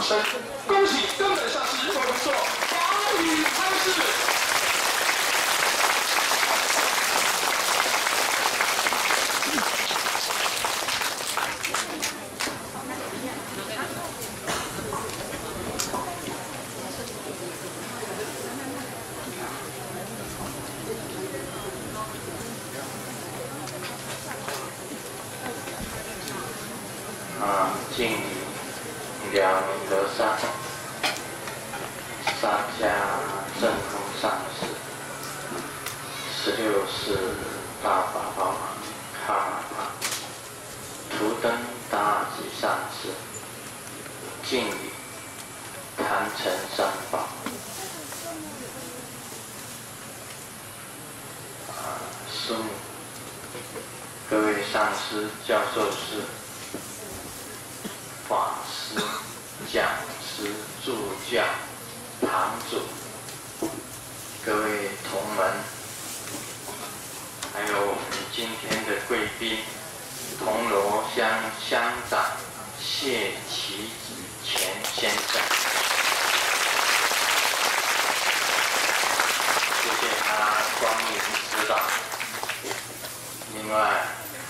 Como assim? 各位上师教授师法师讲师助教堂主各位同门还有我们今天的贵宾铜锣乡乡长谢其子钱先生。谢谢他光临指导。另外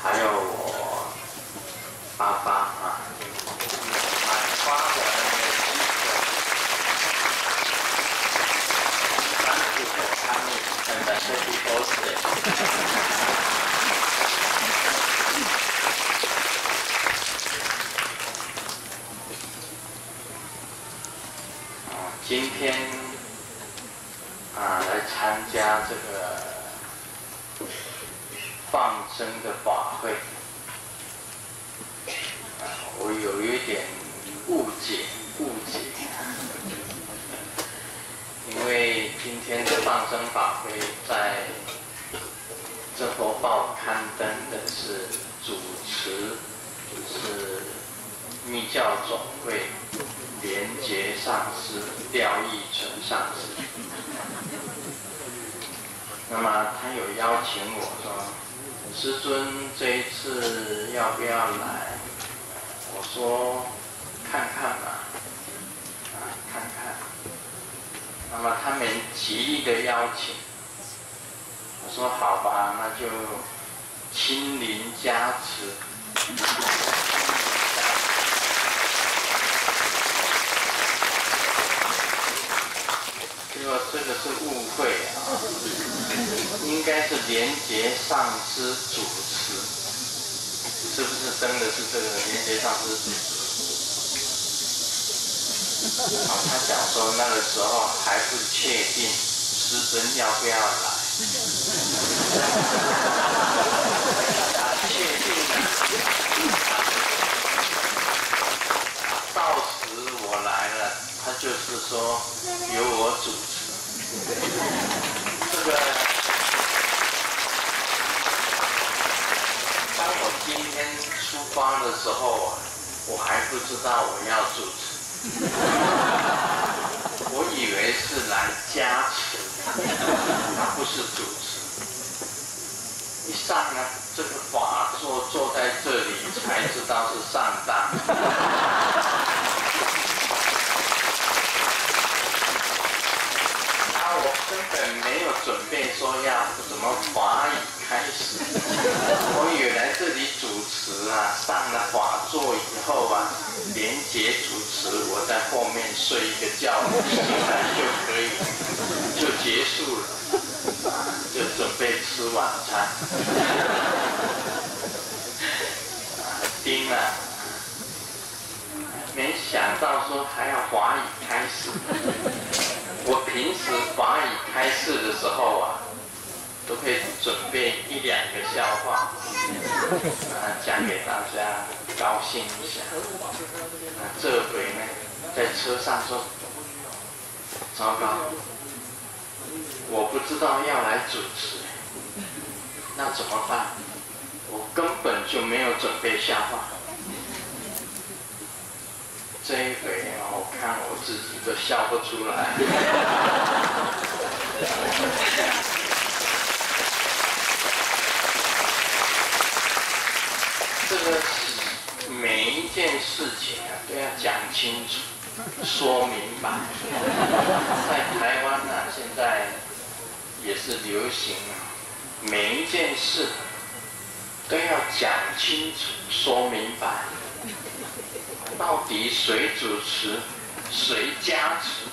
还有我爸爸啊，买，花花，都是。今天啊，来参加这个。放生的法会。我有一点误解，误解，因为今天的放生法会在《这佛报》刊登的是主持，就是密教总会廉洁上师廖义成上师。那么他有邀请我说，师尊这一次要不要来？我说看看吧。啊看看。那么他们极力的邀请。我说好吧那就亲临加持。是误会啊，应该是廉洁上师主持，是不是真的是这个廉洁上师？他讲说那个时候还不确定师尊要不要来。到时我来了，他就是说由我主持。这个当我今天出发的时候，我还不知道我要主持，我以为是来加持，不是主持。说要怎么华语开始，我也来这里主持啊，上了华座以后啊，连杰主持，我在后面睡一个觉，醒来就可以，就结束了，就准备吃晚餐。丁啊，没想到说还要华语开始，我平时华语开始的时候啊。都可以准备一两个笑话，啊，讲给大家高兴一下。那这回呢，在车上说，糟糕，我不知道要来主持，那怎么办？我根本就没有准备笑话，这一回我看我自己都笑不出来。这个每一件事情啊，都要讲清楚，说明白。在台湾呢，现在也是流行啊，每一件事都要讲清楚，说明白到底谁主持，谁加持。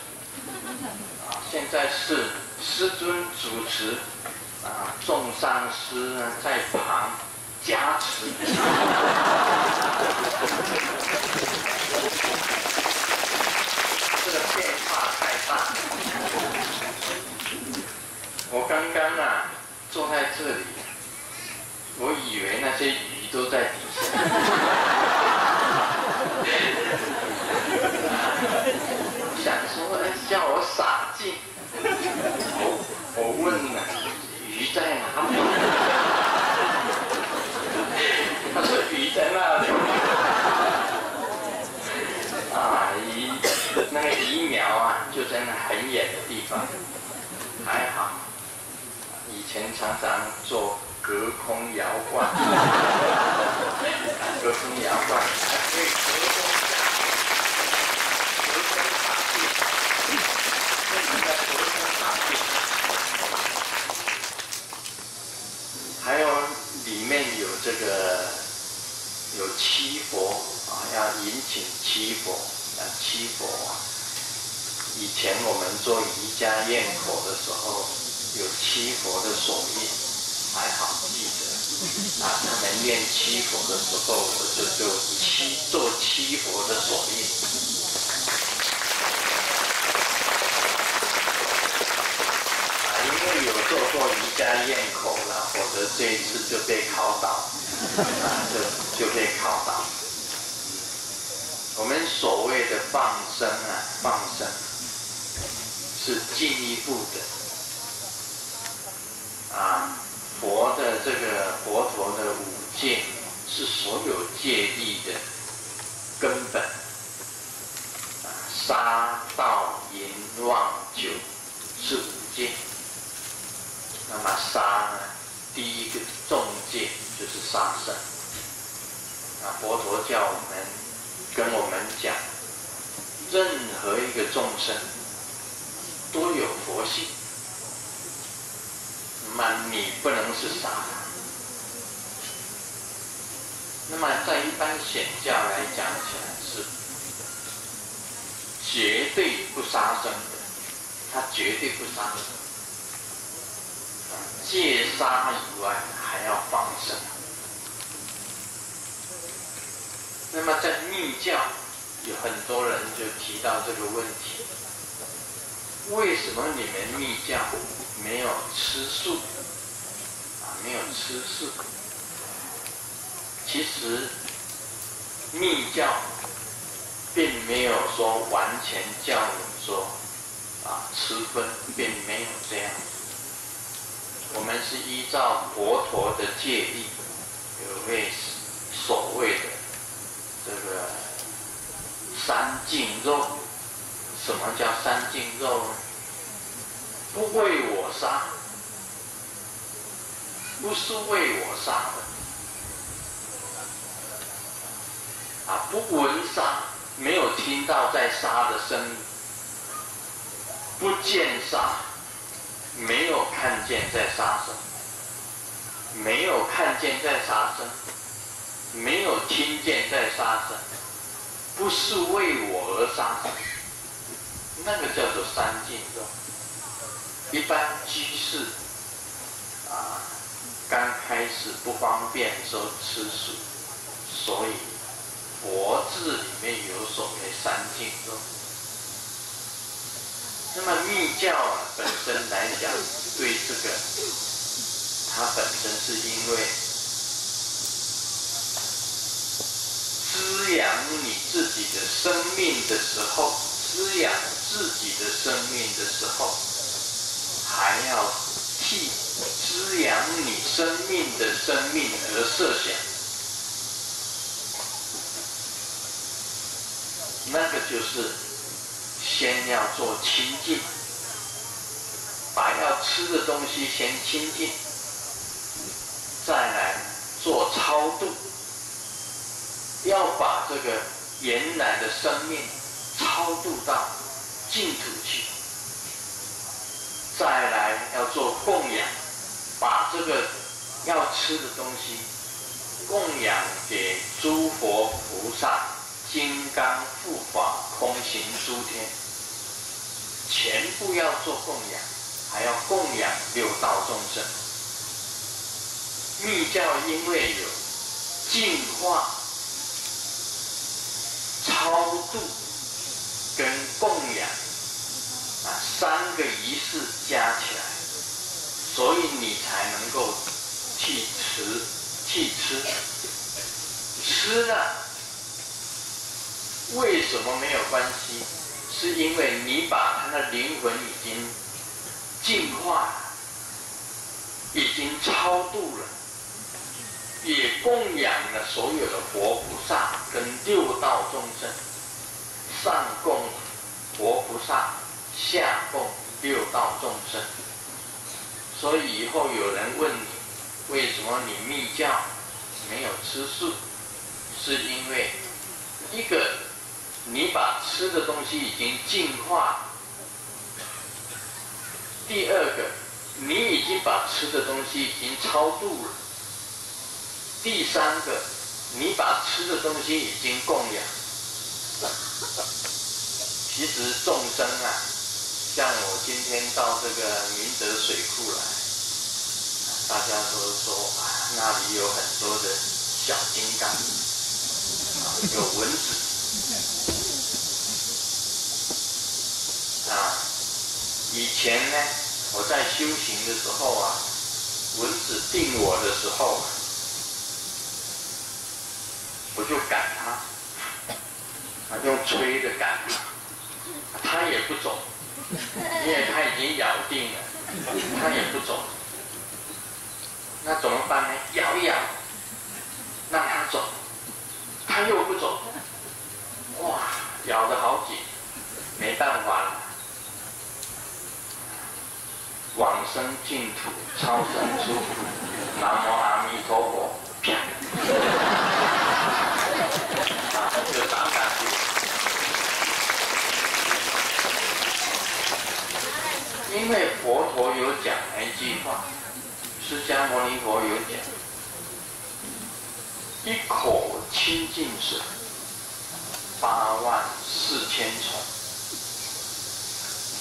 啊现在是师尊主持，啊，众上师呢在旁。加持。这个变化太大。我刚刚啊坐在这里，我以为那些鱼都在底下。想说，哎，叫我洒劲。我我问了，鱼在哪里？他说鱼在那里。啊，鱼那个鱼苗啊，就在很远的地方。还好，以前常常做隔空摇晃，隔空摇晃还可以隔空隔空打气，为什么叫隔空打气？还有里面有这个有七佛啊，要引请七佛啊，七佛啊。以前我们做瑜伽咽口的时候，有七佛的手印，还好记得。啊，他们念七佛的时候，我就就七做七佛的手印。啊，因为有做过瑜伽咽口了，否则这一次就被考倒，啊，就就被考倒。我们所谓的放生啊，放生是进一步的。啊，佛的这个佛陀的五戒是所有戒律的根本。啊，杀盗淫妄酒是五戒。那么杀呢，第一个重戒就是杀生。啊，佛陀叫我们跟我们讲，任何一个众生都有佛性，那么你不能是杀。那么在一般显教来讲起来是绝对不杀生的，他绝对不杀生，戒杀以外还要放生。那么在密教，有很多人就提到这个问题：为什么你们密教没有吃素？啊，没有吃素。其实密教并没有说完全教你说啊吃荤，并没有这样。我们是依照佛陀的戒律，有位所谓的。这个三净肉，什么叫三净肉？不为我杀，不是为我杀的，啊，不闻杀，没有听到在杀的声音，不见杀，没有看见在杀生，没有看见在杀生。没有听见在杀生，不是为我而杀生，那个叫做三净肉。一般居士啊，刚开始不方便说吃素，所以佛字里面有所谓三净肉。那么密教啊本身来讲，对这个，它本身是因为。滋养你自己的生命的时候，滋养自己的生命的时候，还要替滋养你生命的生命而设想，那个就是先要做清净，把要吃的东西先清净，再来做超度。要把这个原来的生命超度到净土去。再来要做供养，把这个要吃的东西供养给诸佛菩萨、金刚护法、空行诸天，全部要做供养，还要供养六道众生。密教因为有净化、超度跟供养三个仪式加起来，所以你才能够去吃、去吃。吃了，为什么没有关系？是因为你把他的灵魂已经净化了，已经超度了。也供养了所有的佛菩萨跟六道众生，上供佛菩萨，下供六道众生。所以以后有人问你，为什么你密教没有吃素？是因为一个你把吃的东西已经净化，第二个你已经把吃的东西已经超度了。第三个，你把吃的东西已经供养。其实众生啊，像我今天到这个明德水库来，大家都说啊，那里有很多的小金刚，有蚊子啊。以前呢，我在修行的时候啊，蚊子叮我的时候。我就赶它，啊，用吹的赶它，它也不走，因为他已经咬定了，他也不走。那怎么办呢？咬一咬，让他走，他又不走，哇，咬得好紧，没办法了，往生净土，超生出，南无阿弥陀佛，啪。就打下去，因为佛陀有讲一句话，释迦牟尼佛有讲，一口清净水，八万四千重，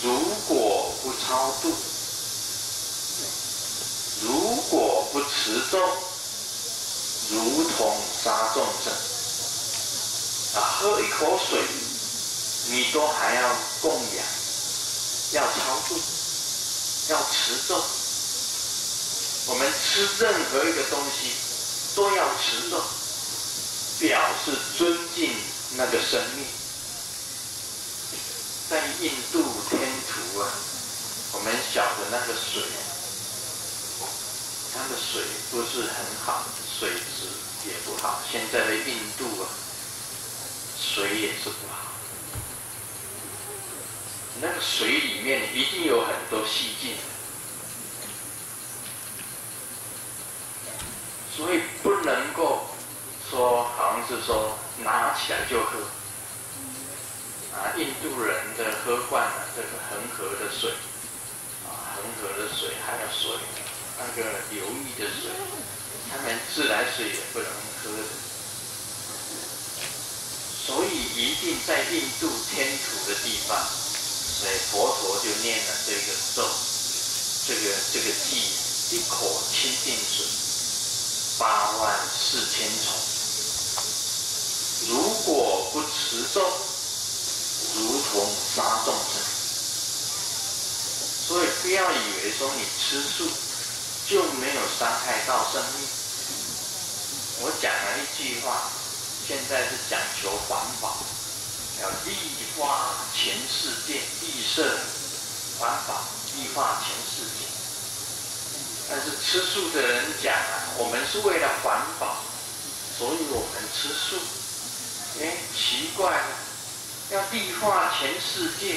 如果不超度，如果不持咒，如同杀众生。啊，喝一口水，你都还要供养，要超度，要持咒。我们吃任何一个东西，都要持咒，表示尊敬那个生命。在印度天图啊，我们晓得那个水，它的水不是很好，水质也不好。现在的印度啊。水也是不好，那个水里面一定有很多细菌，所以不能够说好像是说拿起来就喝。啊，印度人的喝惯了这个恒河的水，啊，恒河的水还有水，那个流域的水，他们自来水也不能喝。所以一定在印度天土的地方，所以佛陀就念了这个咒，这个这个记一口清净水，八万四千重。如果不持咒，如同杀众生。所以不要以为说你吃素就没有伤害到生命。我讲了一句话。现在是讲求环保，要绿化全世界，绿色环保，绿化全世界。但是吃素的人讲啊，我们是为了环保，所以我们吃素。哎，奇怪了，要绿化全世界，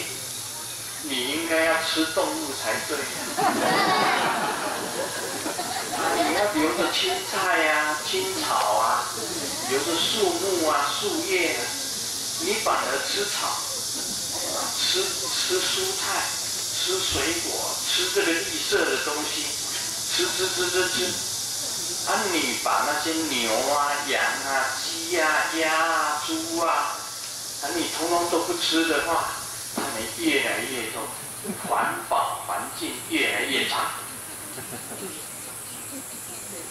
你应该要吃动物才对。你要留着青菜呀、青草啊，留着树木啊、树叶啊，你反而吃草，吃吃蔬菜，吃水果，吃这个绿色的东西，吃吃吃吃吃。啊，你把那些牛啊、羊啊、鸡呀、鸭啊、猪啊，啊，你通通都不吃的话，它们越来越多，环保环境越来越差。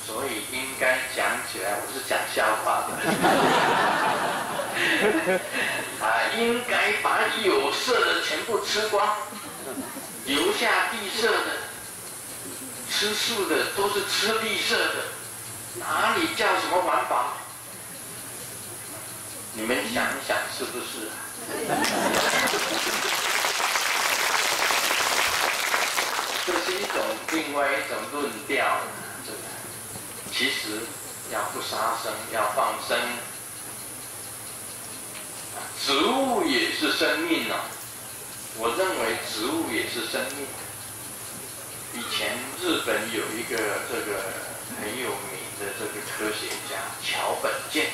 所以应该讲起来，我是讲笑话的。啊，应该把有色的全部吃光，留下绿色的。吃素的都是吃绿色的，哪里叫什么环保？你们想一想，是不是？这是一种另外一种论调。这个其实要不杀生，要放生。植物也是生命哦，我认为植物也是生命。以前日本有一个这个很有名的这个科学家桥本健，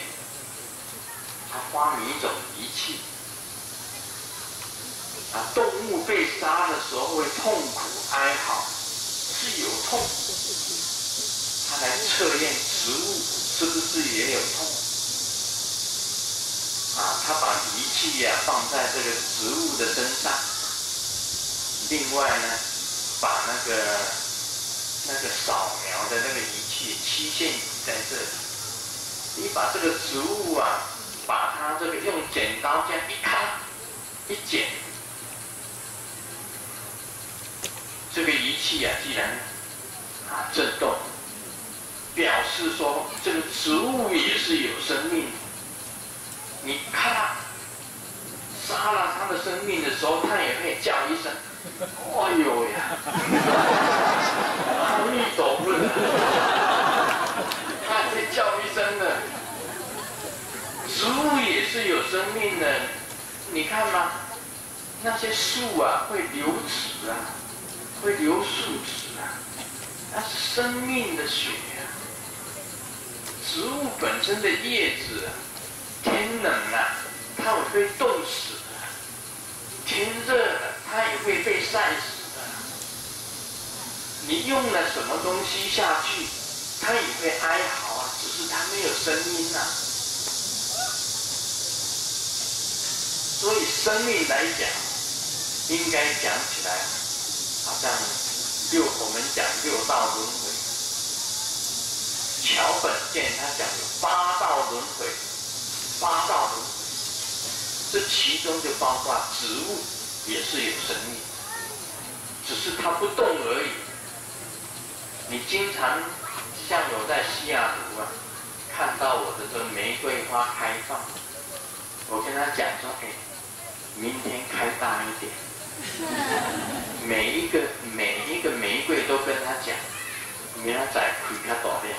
他发明一种仪器，啊，动物被杀的时候会痛苦哀嚎，是有痛。他来测验植物是不是也有痛？啊，他把仪器呀放在这个植物的身上，另外呢，把那个那个扫描的那个仪器曲线仪在这里，你把这个植物啊，把它这个用剪刀这样一砍一剪，这个仪器啊，既然啊震动。表示说，这个植物也是有生命的。你看它杀了他的生命的时候，他也会叫一声：“哎呦呀！”阿弥陀佛，它会叫一声的。植物也是有生命的，你看吗？那些树啊，会流籽啊，会流树脂啊，那是生命的血啊。植物本身的叶子，天冷了，它会被冻死；天热了，它也会被晒死的。你用了什么东西下去，它也会哀嚎啊，只是它没有声音啊。所以生命来讲，应该讲起来，好像六我们讲六道轮回。桥本健他讲有八道轮回，八道轮回，这其中就包括植物也是有生命，只是它不动而已。你经常像我在西雅图啊，看到我的这玫瑰花开放，我跟他讲说，哎，明天开大一点。每一个每一个玫瑰都跟他讲，明仔载开较大点。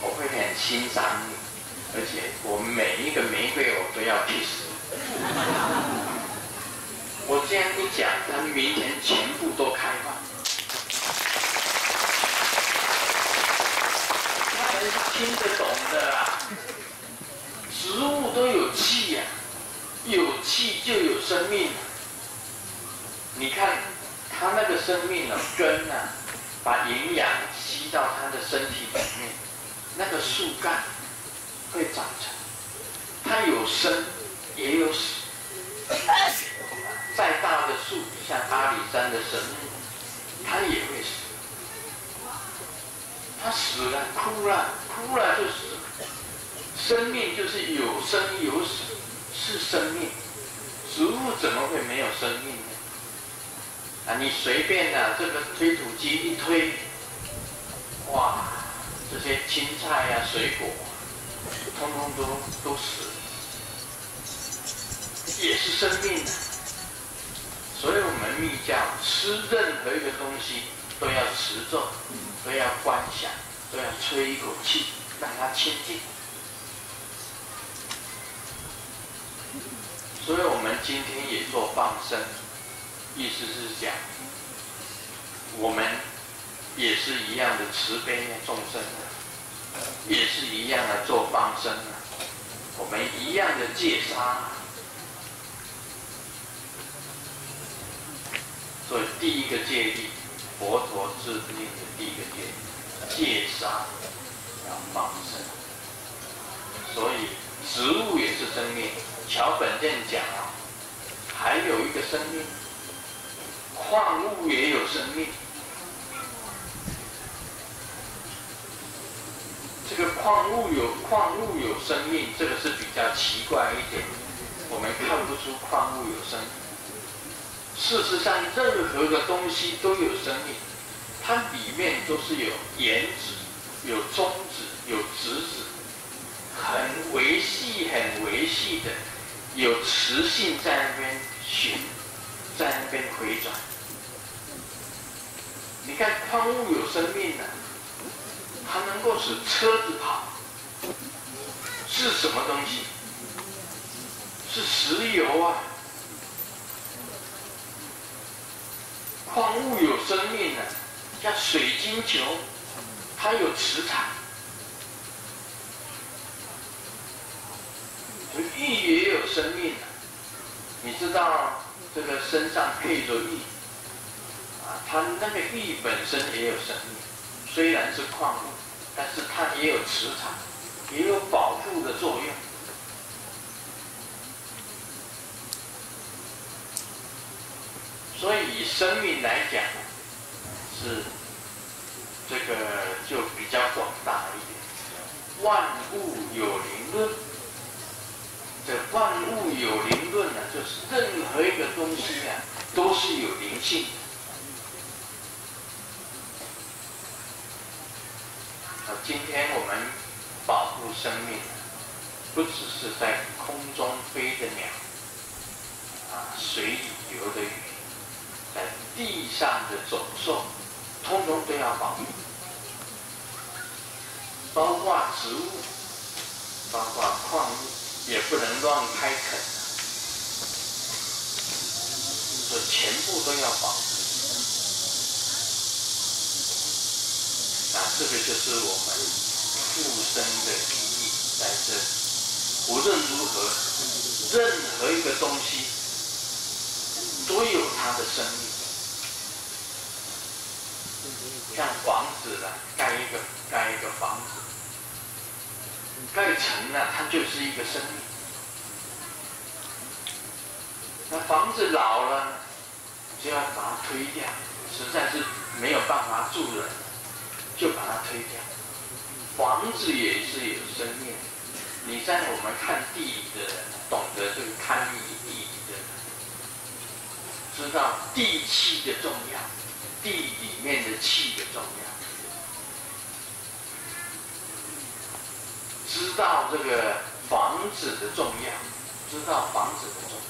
我会很欣赏你，而且我每一个玫瑰我都要 kiss。我这样一讲，他们明天全部都开放。他们是听得懂的啊，植物都有气呀，有气就有生命。你看，它那个生命的根啊，把营养吸。到它的身体里面，那个树干会长成，它有生也有死。再大的树，像阿里山的神木，它也会死。它死了，枯了，枯了就死。生命就是有生有死，是生命。植物怎么会没有生命呢？啊，你随便啊，这个推土机一推。哇，这些青菜呀、水果，通通都都死，也是生命。所以我们密教吃任何一个东西，都要持咒，都要观想，都要吹一口气，让它清净。所以我们今天也做放生，意思是讲我们。也是一样的慈悲众生也是一样的做放生，我们一样的戒杀，所以第一个戒律，佛陀制定的第一个戒，戒杀，要放生。所以植物也是生命，桥本健讲啊，还有一个生命，矿物也有生命。这个矿物有矿物有生命，这个是比较奇怪一点，我们看不出矿物有生命。事实上，任何的东西都有生命，它里面都是有原子、有中子、有质子，很维系、很维系的，有磁性在那边旋，在那边回转。你看，矿物有生命呢，它能够使车子跑，是什么东西？是石油啊。矿物有生命呢，像水晶球，它有磁场。玉也有生命的，你知道这个身上配着玉，啊，它那个玉本身也有生命，虽然是矿物，但是它也有磁场，也有保护的作用。所以以生命来讲，是这个就比较广大一点。万物有灵论，这万物有灵论呢，就是任何一个东西啊，都是有灵性。今天我们保护生命，不只是在空中飞的鸟，啊，水里游的鱼。在地上的走兽，通通都要保护，包括植物，包括矿物，也不能乱开垦，全部都要保护。那这个就是我们附生的意义在这。无论如何，任何一个东西。都有它的生命，像房子呢，盖一个盖一个房子，盖成了，它就是一个生命。那房子老了，就要把它推掉，实在是没有办法住了，就把它推掉。房子也是有生命，你在我们看地理的人，懂得这个堪舆地理的。知道地气的重要，地里面的气的重要，知道这个房子的重要，知道房子的重要。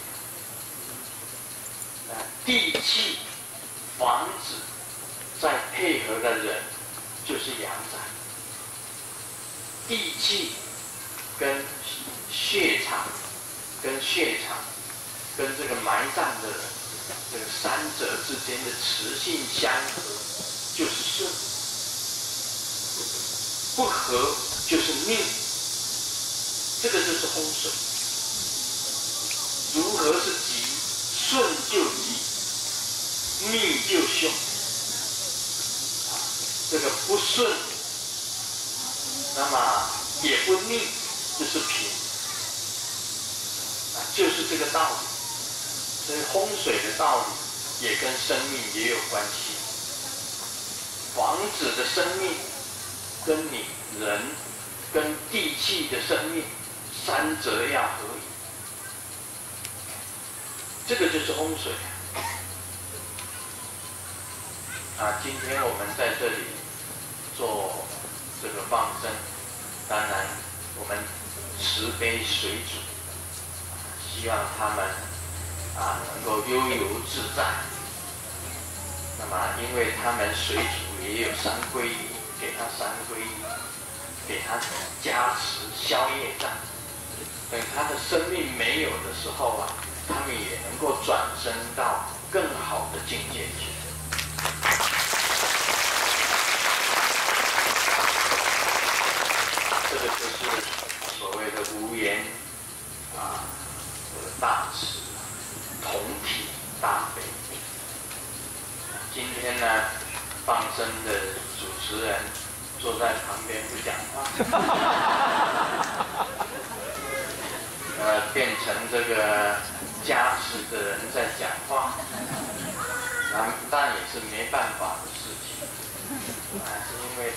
地气、房子再配合的人，就是阳宅。地气跟血场、跟血场、跟这个埋葬的。这个三者之间的磁性相合，就是顺；不合就是命。这个就是风水。如何是吉？顺就吉，命就凶。这个不顺，那么也不逆，就是平。啊，就是这个道理。所以风水的道理也跟生命也有关系。房子的生命跟你人跟地气的生命三者要合一，这个就是风水。啊，今天我们在这里做这个放生，当然我们慈悲水主，希望他们。啊，能够悠游自在。那么，因为他们水主也有三皈依，给他三皈依，给他加持消业障。等他的生命没有的时候啊，他们也能够转生到更好的境界去。这个就是所谓的无言啊，大慈。同体大悲，今天呢放生的主持人坐在旁边不讲话，呃，变成这个加持的人在讲话，那但也是没办法的事情，啊，是因为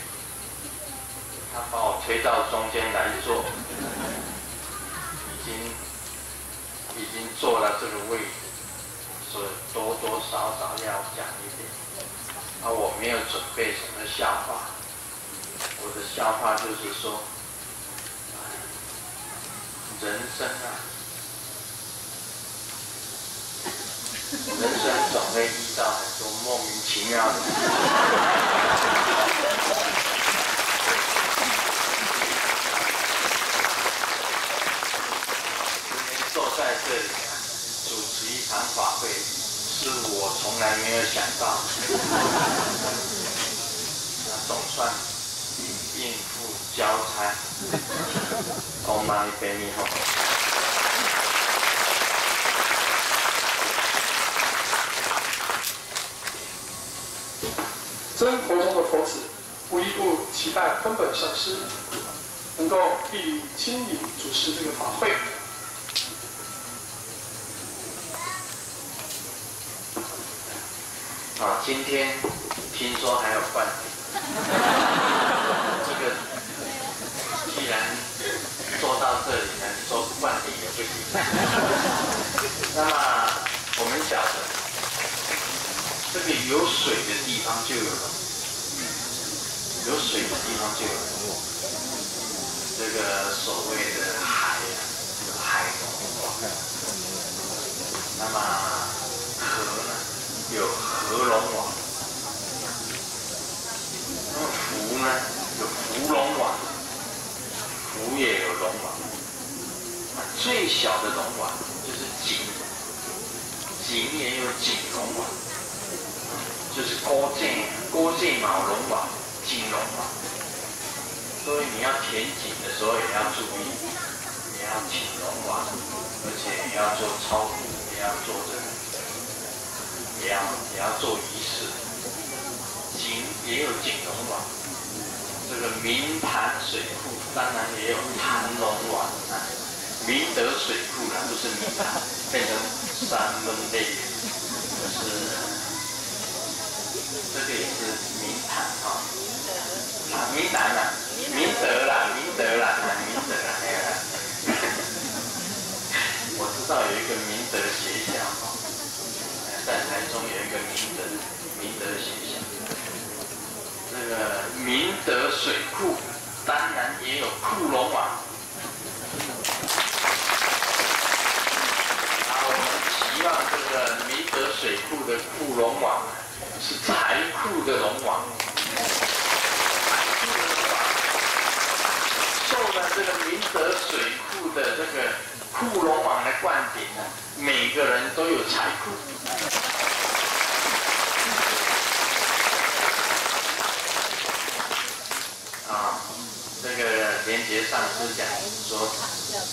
他把我推到中间来坐，已经已经坐了这个位置。所以多多少少要讲一点，啊，我没有准备什么笑话，我的笑话就是说，人生啊，人生总会遇到很多莫名其妙的事。今天坐在这里主持。一场法会是我从来没有想到，总算应付交差。哦妈，你别你好。真佛中的佛子，无一不期待根本上师能够莅亲临主持这个法会。今天听说还有灌顶，这个既然做到这里呢，说灌顶也不行。那我们晓得，这个有水的地方就有，有水的地方就有龙。这个所谓的海，海龙那么？龙王，那么福呢？有福龙王，福也有龙王。最小的龙王就是景，景也有景龙王，就是郭靖，郭靖毛龙王，景龙王。所以你要填景的时候也要注意，也要请龙王，而且也要做超度，也要做这个。也要也要做仪式，景也有景龙王，这个明潭水库当然也有潭龙王啊，明德水库呢不是明潭，变成三分类，就是这个也是明潭啊，啊明潭啊，明德啦，明德啦，啊明德啦，哎呀，我知道有一个明德学校啊。在台中有一个明德明德学校，这个明德水库当然也有库龙王。啊，我们希望这个明德水库的库龙王是财库的龙王，受了这个明德水库的这个库龙王的灌顶呢，每个人都有财库。啊，这个连接上师讲说，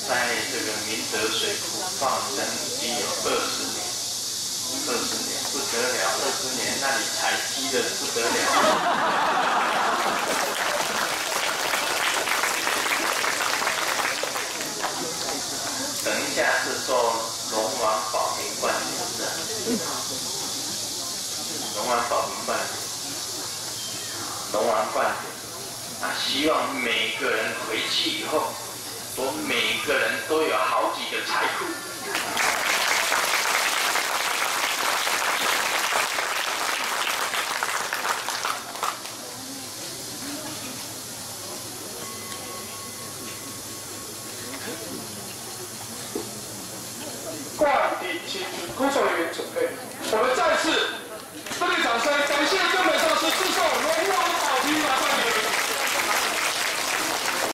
在这个明德水库放生已经有二十年，二十年不得了，二十年那里才积的不得了。等一下是做龙王保平冠顶的，龙王保平冠顶，龙王冠顶。啊！希望每个人回去以后，我每个人都有好几个财库。